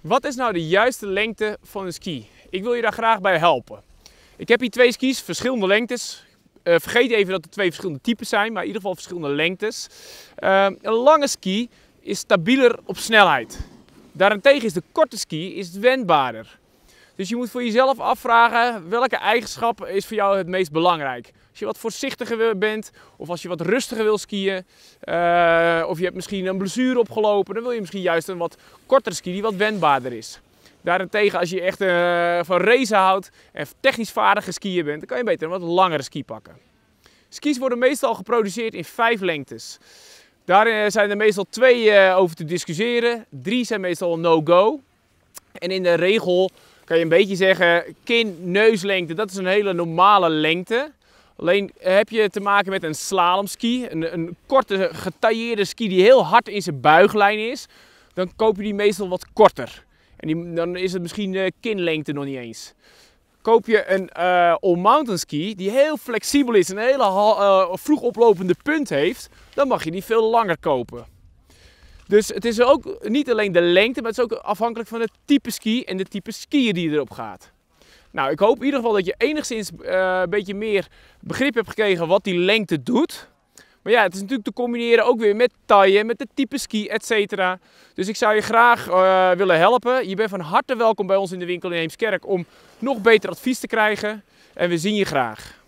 Wat is nou de juiste lengte van een ski? Ik wil je daar graag bij helpen. Ik heb hier twee skis, verschillende lengtes. Uh, vergeet even dat er twee verschillende types zijn, maar in ieder geval verschillende lengtes. Uh, een lange ski is stabieler op snelheid. Daarentegen is de korte ski is wendbaarder. Dus je moet voor jezelf afvragen welke eigenschap is voor jou het meest belangrijk. Als je wat voorzichtiger bent of als je wat rustiger wil skiën uh, of je hebt misschien een blessure opgelopen, dan wil je misschien juist een wat kortere ski die wat wendbaarder is. Daarentegen als je echt uh, van racen houdt en technisch vaardige skiën bent, dan kan je beter een wat langere ski pakken. Skis worden meestal geproduceerd in vijf lengtes. Daar uh, zijn er meestal twee over te discussiëren. Drie zijn meestal no-go. En in de regel kan je een beetje zeggen, kin-neuslengte, dat is een hele normale lengte. Alleen heb je te maken met een slalomski, een, een korte getailleerde ski die heel hard in zijn buiglijn is. Dan koop je die meestal wat korter. En die, dan is het misschien de kinlengte nog niet eens. Koop je een uh, all-mountain ski die heel flexibel is en een hele uh, vroeg oplopende punt heeft, dan mag je die veel langer kopen. Dus het is ook niet alleen de lengte, maar het is ook afhankelijk van het type ski en de type skier die erop gaat. Nou, ik hoop in ieder geval dat je enigszins uh, een beetje meer begrip hebt gekregen wat die lengte doet. Maar ja, het is natuurlijk te combineren ook weer met taille, met de type ski, etc. Dus ik zou je graag uh, willen helpen. Je bent van harte welkom bij ons in de winkel in Heemskerk om nog beter advies te krijgen. En we zien je graag.